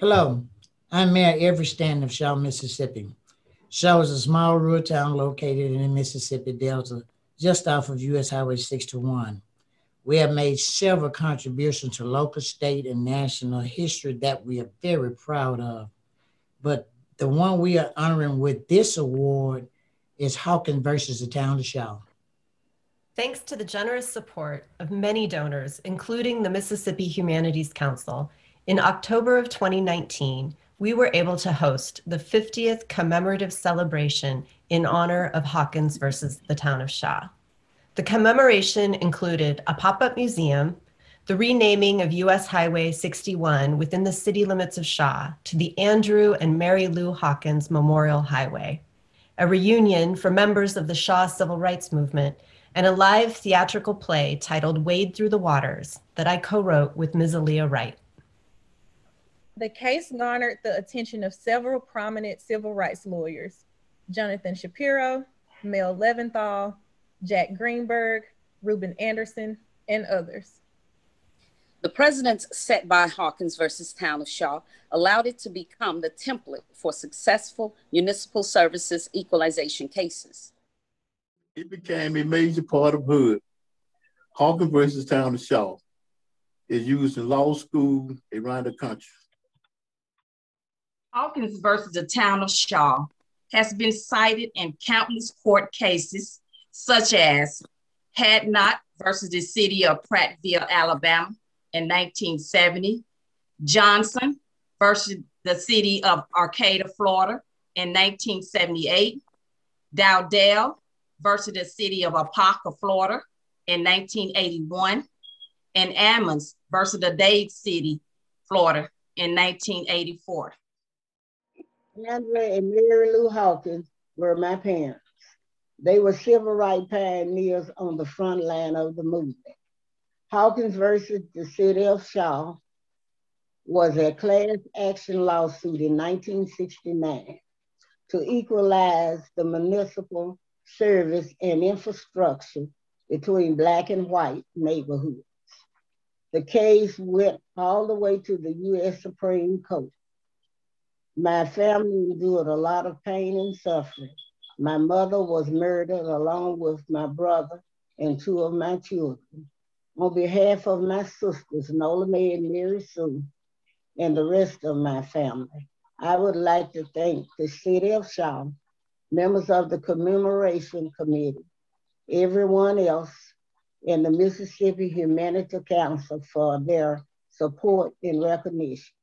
Hello, I'm Mayor Everett Stanton of Shaw, Mississippi. Shaw is a small rural town located in the Mississippi Delta, just off of US Highway 61. We have made several contributions to local, state, and national history that we are very proud of. But the one we are honoring with this award is Hawkins versus the town of Shaw. Thanks to the generous support of many donors, including the Mississippi Humanities Council, in October of 2019, we were able to host the 50th commemorative celebration in honor of Hawkins versus the town of Shaw. The commemoration included a pop up museum, the renaming of US Highway 61 within the city limits of Shaw to the Andrew and Mary Lou Hawkins Memorial Highway, a reunion for members of the Shaw Civil Rights Movement, and a live theatrical play titled Wade Through the Waters that I co wrote with Ms. Aaliyah Wright. The case garnered the attention of several prominent civil rights lawyers Jonathan Shapiro, Mel Leventhal, Jack Greenberg, Reuben Anderson, and others. The precedents set by Hawkins versus Town of Shaw allowed it to become the template for successful municipal services equalization cases. It became a major part of Hood. Hawkins versus Town of Shaw is used in law school around the country. Hawkins versus the town of Shaw has been cited in countless court cases, such as Hadnott versus the city of Prattville, Alabama in 1970, Johnson versus the city of Arcadia, Florida in 1978, Dowdell versus the city of Apopka, Florida in 1981, and Ammons versus the Dade City, Florida in 1984. Andrew and Mary Lou Hawkins were my parents. They were civil rights pioneers on the front line of the movement. Hawkins versus the city of Shaw was a class action lawsuit in 1969 to equalize the municipal service and infrastructure between black and white neighborhoods. The case went all the way to the US Supreme Court. My family endured a lot of pain and suffering. My mother was murdered along with my brother and two of my children. On behalf of my sisters, Nola Mae and Mary Sue, and the rest of my family, I would like to thank the City of Shaw, members of the Commemoration Committee, everyone else, and the Mississippi Humanities Council for their support and recognition.